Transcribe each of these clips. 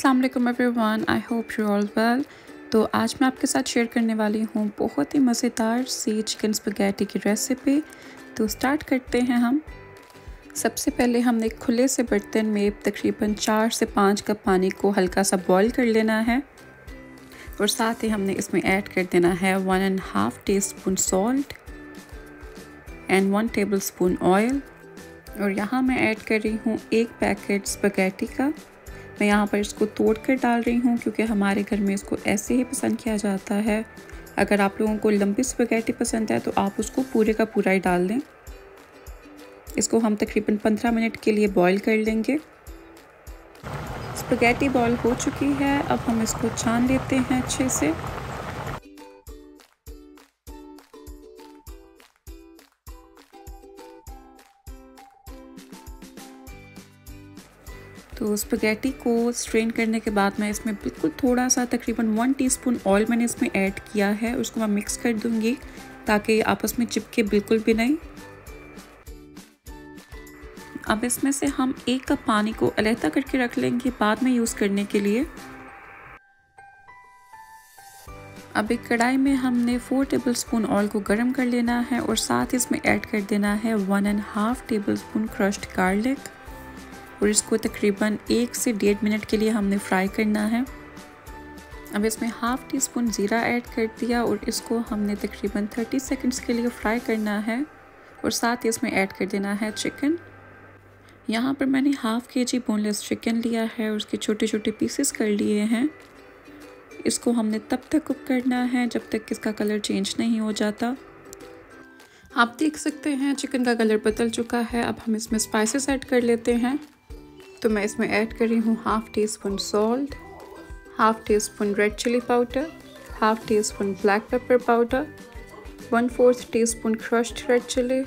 अस्सलाम वालेकुम everyone I hope you all well तो आज मैं आपके साथ शेयर करने वाली हूँ बहुत ही मज़ेदार सी चिकन स्पगैटी की रेसिपी तो स्टार्ट करते हैं हम। सबसे पहले हमने खुले से बर्तन में तकरीबन चार से पाँच कप पानी को हल्का सा बॉईल कर लेना है। और साथ ही हमने इसमें ऐड कर देना है one and half teaspoon salt and one tablespoon oil और यहाँ मैं ऐड कर रही हूँ एक पैकेट स्पगैटी का। मैं यहाँ पर इसको तोड़ कर डाल रही हूँ क्योंकि हमारे घर में इसको ऐसे ही पसंद किया जाता है। अगर आप लोगों को लंबी स्पगैटी पसंद है तो आप उसको पूरे का पूरा ही डाल दें। इसको हम तकरीबन 15 मिनट के लिए बॉईल कर लेंगे। स्पगैटी बॉईल हो चुकी है। अब हम इसको छान लेते हैं अच्छे से। तो स्पगैटी को स्ट्रेन करने के बाद मैं इसमें बिल्कुल थोड़ा सा तकरीबन वन टीस्पून ऑयल मैंने इसमें ऐड किया है, उसको मैं मिक्स कर दूँगी ताकि आपस में चिपके बिल्कुल भी नहीं। अब इसमें से हम एक कप पानी को अलहदा करके रख लेंगे बाद में यूज़ करने के लिए। अब एक कढ़ाई में हमने फोर टेबल स्पून ऑयल को गर्म कर लेना है और साथ इसमें ऐड कर देना है one and half tablespoon crushed garlic और इसको तकरीबन एक से डेढ़ मिनट के लिए हमने फ्राई करना है। अब इसमें हाफ़ टी स्पून ज़ीरा ऐड कर दिया और इसको हमने तकरीबन 30 सेकंड्स के लिए फ्राई करना है और साथ ही इसमें ऐड कर देना है चिकन। यहाँ पर मैंने हाफ़ के जी बोनलेस चिकन लिया है और उसके छोटे छोटे पीसेस कर लिए हैं। इसको हमने तब तक कुक करना है जब तक इसका कलर चेंज नहीं हो जाता। आप देख सकते हैं चिकन का कलर बदल चुका है। अब हम इसमें स्पाइसेस ऐड कर लेते हैं। तो मैं इसमें ऐड कर रही हूँ half teaspoon salt half teaspoon red chilli powder half teaspoon black pepper powder one fourth teaspoon crushed red chilli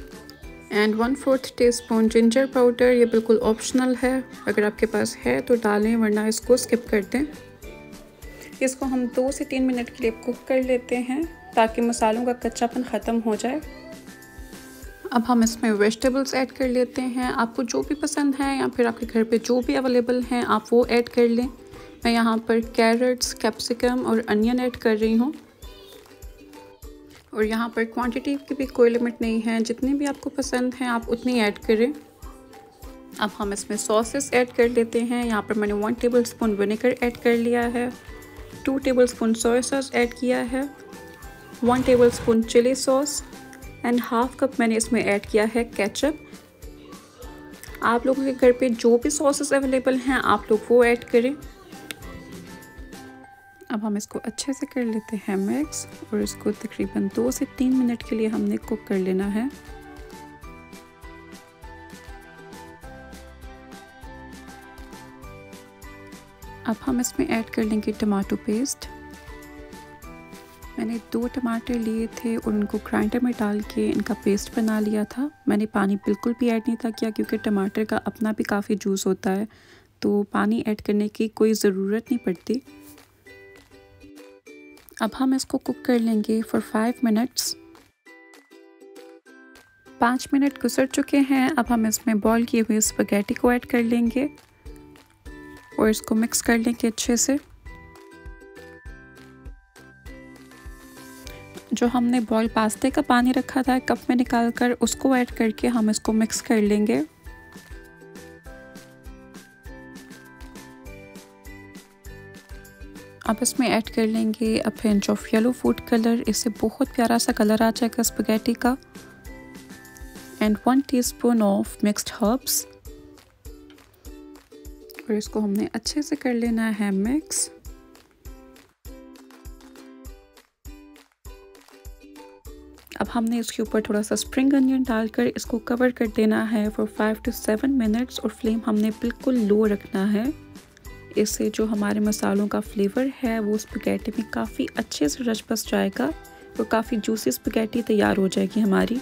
and one fourth teaspoon ginger powder ये बिल्कुल ऑप्शनल है। अगर आपके पास है तो डालें, वरना इसको स्किप कर दें। इसको हम दो से तीन मिनट के लिए कुक कर लेते हैं ताकि मसालों का कच्चापन ख़त्म हो जाए। अब हम इसमें वेजिटेबल्स ऐड कर लेते हैं। आपको जो भी पसंद है या फिर आपके घर पे जो भी अवेलेबल हैं, आप वो ऐड कर लें। मैं यहाँ पर कैरेट्स कैप्सिकम और अनियन ऐड कर रही हूँ। और यहाँ पर क्वांटिटी की भी कोई लिमिट नहीं है। जितनी भी आपको पसंद हैं, आप उतनी ऐड करें। अब हम इसमें सॉसेस ऐड कर लेते हैं। यहाँ पर मैंने one tablespoon vinegar add कर लिया है। Two tablespoon soya sauce add किया है। One tablespoon chilli sauce and half cup मैंने इसमें ऐड किया है केचप। आप लोगों के घर पे जो भी सॉसेस अवेलेबल हैं, आप लोग वो ऐड करें। अब हम इसको अच्छे से कर लेते हैं मिक्स और इसको तकरीबन दो से तीन मिनट के लिए हमने कुक कर लेना है। अब हम इसमें ऐड कर लेंगे टमाटो पेस्ट। मैंने दो टमाटर लिए थे और उनको ग्राइंडर में डाल के इनका पेस्ट बना लिया था। मैंने पानी बिल्कुल भी ऐड नहीं था किया क्योंकि टमाटर का अपना भी काफ़ी जूस होता है। तो पानी ऐड करने की कोई ज़रूरत नहीं पड़ती। अब हम इसको कुक कर लेंगे फॉर फाइव मिनट्स पाँच मिनट गुजर चुके हैं, अब हम इसमें बॉईल किए हुए स्पगैटी को ऐड कर लेंगे और इसको मिक्स कर लेंगे अच्छे से। जो हमने बॉयल पास्ते का पानी रखा था, कप में निकाल कर उसको ऐड करके हम इसको मिक्स कर लेंगे। अब इसमें ऐड कर लेंगे a pinch of yellow food colour इससे बहुत प्यारा सा कलर आ जाएगा स्पगैटी का। And one teaspoon of mixed herbs और इसको हमने अच्छे से कर लेना है मिक्स अब हमने इसके ऊपर थोड़ा सा स्प्रिंग अनियन डालकर इसको कवर कर देना है for five to seven minutes और फ्लेम हमने बिल्कुल लो रखना है। इससे जो हमारे मसालों का फ्लेवर है, वो स्पगैटी में काफ़ी अच्छे से रच बस जाएगा और काफ़ी जूसी स्पगैटी तैयार हो जाएगी हमारी।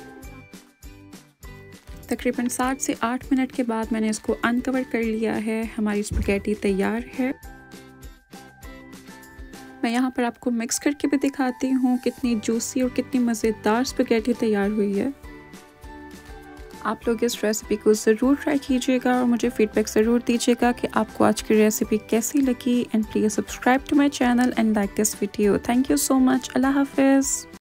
तकरीबन सात से आठ मिनट के बाद मैंने इसको अनकवर कर लिया है। हमारी स्पगैटी तैयार है। मैं यहाँ पर आपको मिक्स करके भी दिखाती हूँ कितनी जूसी और कितनी मज़ेदार स्पेगेटी तैयार हुई है। आप लोग इस रेसिपी को ज़रूर ट्राई कीजिएगा और मुझे फीडबैक ज़रूर दीजिएगा कि आपको आज की रेसिपी कैसी लगी। And please subscribe to my channel and like this video thank you so much अल्लाह हाफिज़।